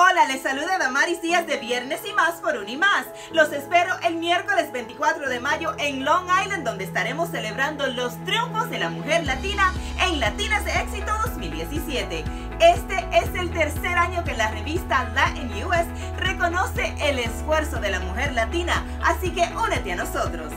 Hola, les saluda Damaris Díaz de Viernes y Más por un y Más. Los espero el miércoles 24 de mayo en Long Island, donde estaremos celebrando los triunfos de la mujer latina en Latinas de Éxito 2017. Este es el tercer año que la revista Latin US reconoce el esfuerzo de la mujer latina, así que únete a nosotros.